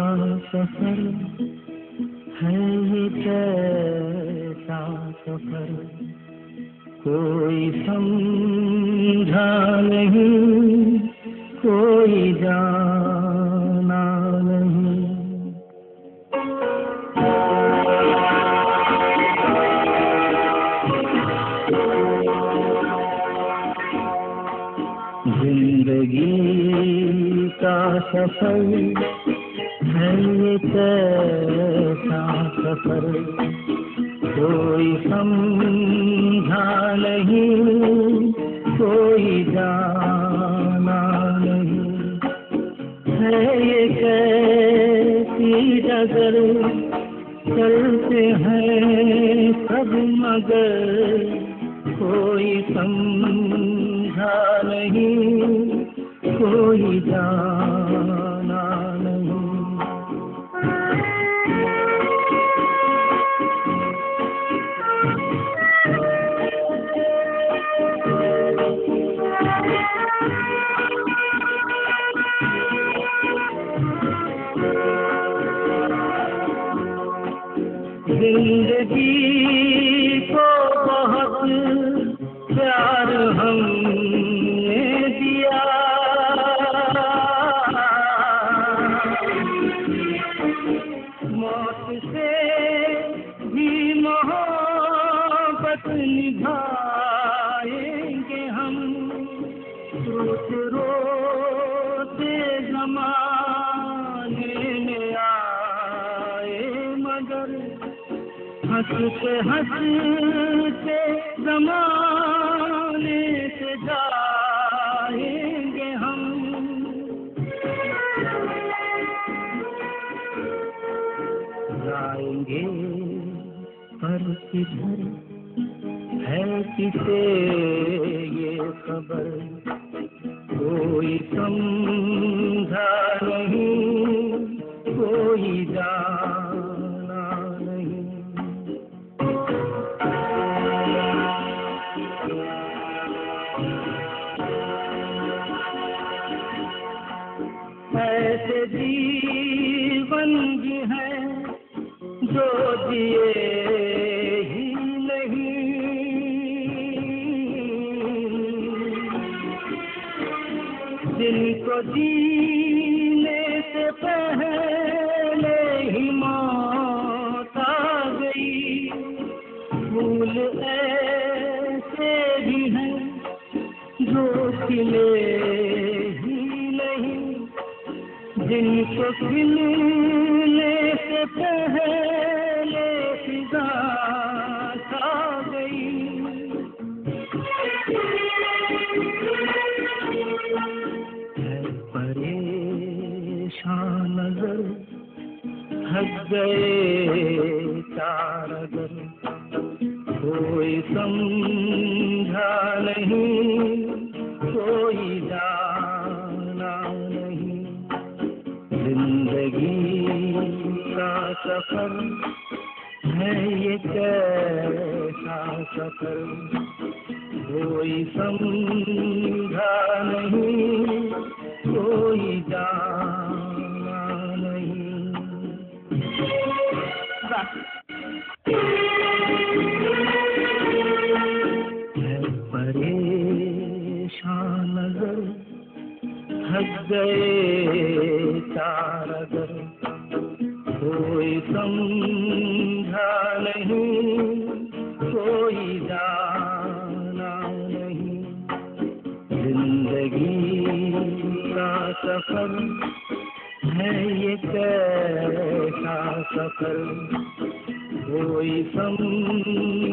का सफ़र है ये कैसा सफ़र? कोई समझा नहीं, कोई जाना नहीं। ज़िंदगी का सफ़र है ये कैसा सफ़र कोई समझा नहीं कोई जाना नहीं है ये कैसी डगर चलते हैं सब मगर कोई समझा नहीं, कोई जाना ज़िंदगी को बहुत प्यार हमने दिया। से भी निभाएँगे हम। रोते रोते हँसते हँसते जमाने से जाएँगे हम। जाएँगे पर किधर है किसे ये खबर? कोई समझा नहीं, कोई जाना ऐसे जीवन भी हैं, जो जिए ही नहीं। जिनको जीने से पहले ही मौत आ गई फूल ऐसे भी हैं, जो खिले जिनको खिलने से पहले फिजा खा गई। परेशान नज़र, हट गए चार कोई समझा नहीं ज़िंदगी का सफ़र है ये कैसा सफ़र? कोई समझा नहीं, कोई जाना नहीं। परेशान नज़र हट गए अगर कोई समझा नहीं, कोई जाना नहीं। ज़िंदगी का सफ़र है ये कैसा सफ़र। कोई समझा